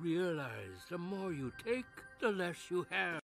realize the more you take, the less you have.